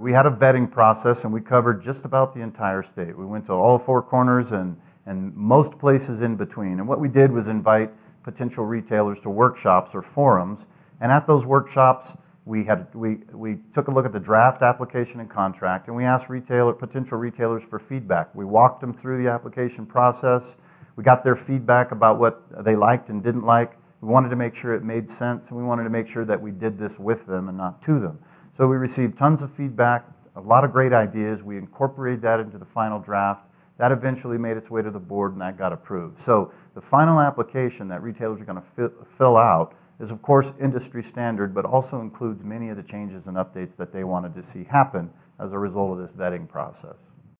We had a vetting process and we covered just about the entire state. We went to all four corners and, and most places in between. And what we did was invite potential retailers to workshops or forums. And at those workshops, we, had, we, we took a look at the draft application and contract and we asked retailer, potential retailers for feedback. We walked them through the application process. We got their feedback about what they liked and didn't like. We wanted to make sure it made sense and we wanted to make sure that we did this with them and not to them. So we received tons of feedback, a lot of great ideas. We incorporated that into the final draft. That eventually made its way to the board and that got approved. So the final application that retailers are going to fill out is of course industry standard, but also includes many of the changes and updates that they wanted to see happen as a result of this vetting process.